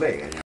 累感觉